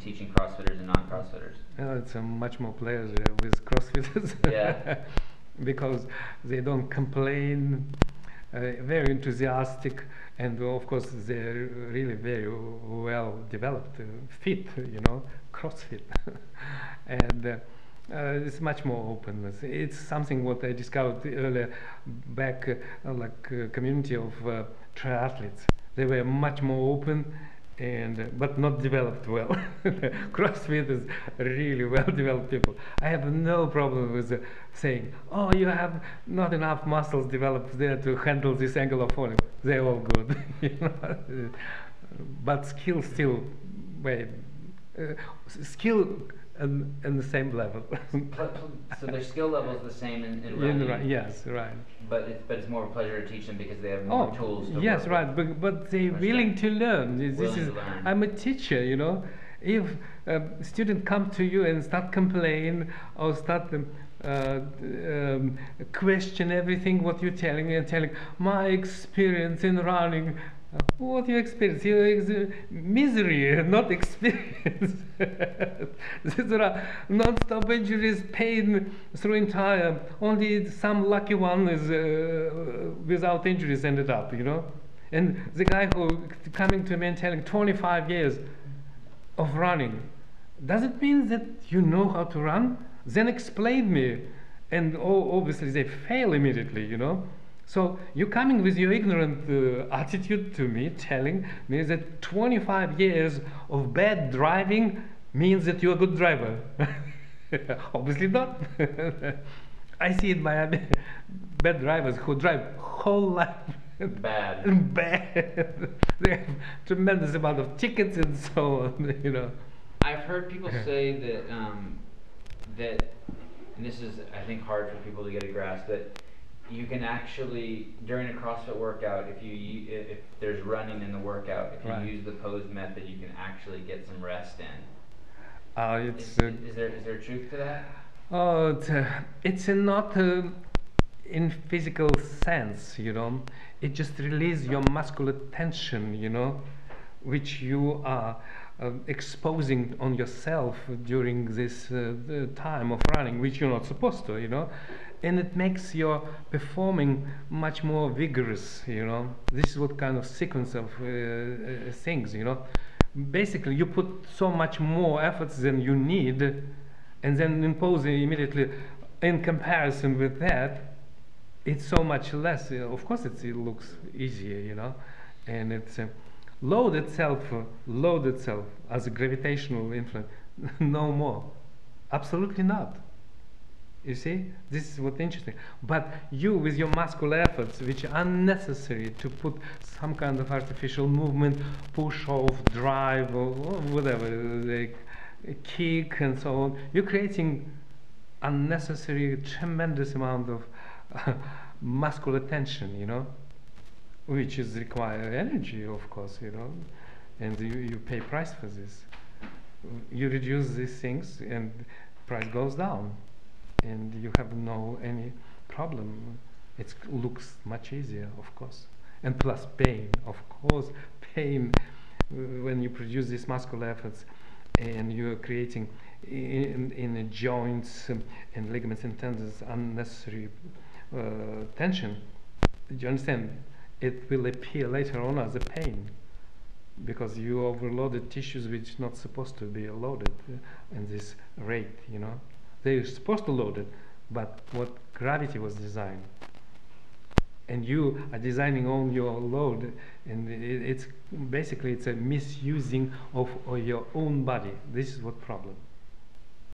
teaching CrossFitters and non-CrossFitters? Uh, it's a much more pleasure with CrossFitters. Yeah. because they don't complain, uh, very enthusiastic, and of course they're really very well developed, uh, fit, you know, CrossFit, and. Uh, uh, it's much more openness. It's something what I discovered earlier back, uh, like uh, community of uh, triathletes. They were much more open and uh, but not developed well. CrossFit is really well developed people. I have no problem with uh, saying, "Oh, you have not enough muscles developed there to handle this angle of falling." They're all good, you know. but skill still, wait, uh, skill and, and the same level. so their skill level is the same in, in running, right, yes, right. but it's, but it's more of a pleasure to teach them because they have more Oh, tools. To yes, right. But, but they're willing to learn. This Willing is. to learn. I'm a teacher, you know. If a student come to you and start complain or start um, uh, um, question everything what you're telling me and telling my experience in running. What you experience? You ex- misery, not experience. there are non-stop injuries, pain through entire. Only some lucky one is uh, without injuries ended up, you know. And the guy who coming to me and telling 25 years of running, does it mean that you know how to run? Then explain me. And oh, obviously they fail immediately, you know. So you're coming with your ignorant uh, attitude to me, telling me that 25 years of bad driving means that you're a good driver. Obviously not. I see it by bad drivers who drive whole life Bad. bad. they have tremendous amount of tickets and so on. You know. I've heard people say that um, that, and this is I think hard for people to get a grasp that you can actually during a CrossFit workout, if you if, if there's running in the workout, if you Right. use the pose method, you can actually get some rest in. Uh, Is, it's uh, is there is there truth to that? Oh, it's, uh, it's not in physical sense, you know. It just release your muscular tension, you know, which you are uh, exposing on yourself during this uh, time of running, which you're not supposed to, you know. And it makes your performing much more vigorous, you know. This is what kind of sequence of uh, uh, things, you know. Basically, you put so much more efforts than you need and then impose it immediately in comparison with that it's so much less of course it looks easier you know and it's uh, load itself load itself as a gravitational influence. No more. Absolutely not. You see? This is what's interesting. But you with your muscular efforts which are unnecessary to put some kind of artificial movement push off drive or, or whatever like kick and so on you're creating unnecessary tremendous amount of muscular tension you know which is require energy of course you know and you, you pay price for this. You reduce these things and price goes down and you have no any problem. It looks much easier of course. And plus pain of course pain uh, when you produce these muscular efforts and you're creating in, in the joints um, and ligaments and tendons unnecessary uh, tension. Do you understand it will appear later on as a pain because you overloaded tissues which not supposed to be loaded uh, in this rate you know. They're supposed to load it but what gravity was designed. And you are designing on your load and it, it's basically it's a misusing of, of your own body. This is what problem